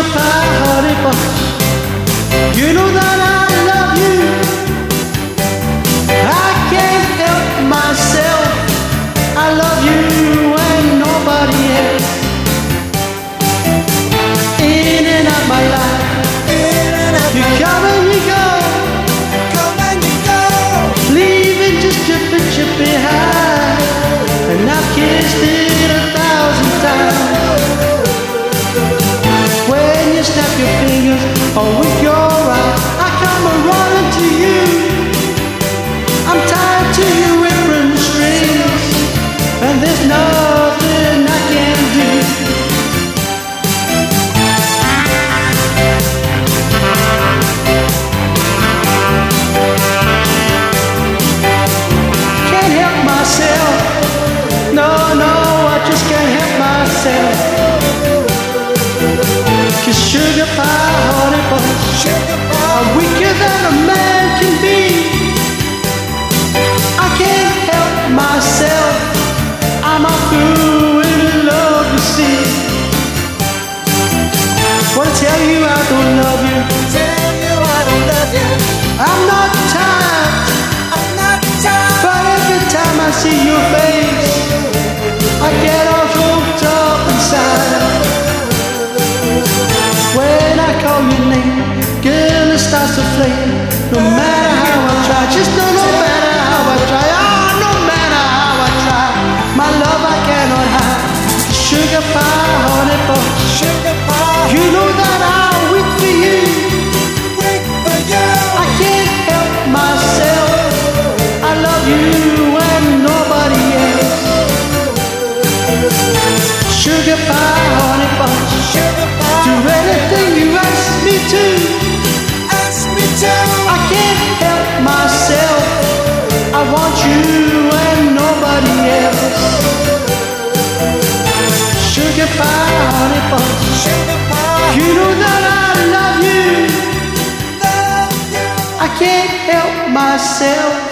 sugar pie, myself. Cause sugar pie, honey bunch, girl, it starts to flame. No matter how I try, just no, no matter how I try, oh, no matter how I try, my love I cannot hide. Sugar pie, honey bunch, you know that I'll wait for you. I can't help myself. I love you and nobody else. Sugar pie, want you and nobody else. Sugar pie, honey you know that I love you. I can't help myself.